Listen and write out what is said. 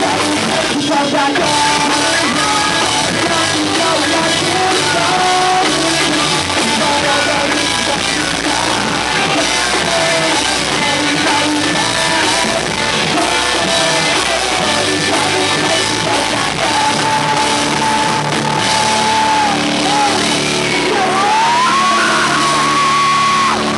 Shut that up.